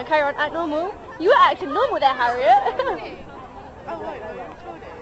and carry on act normal. You were acting normal there, Harriet. oh, wait, no, you told.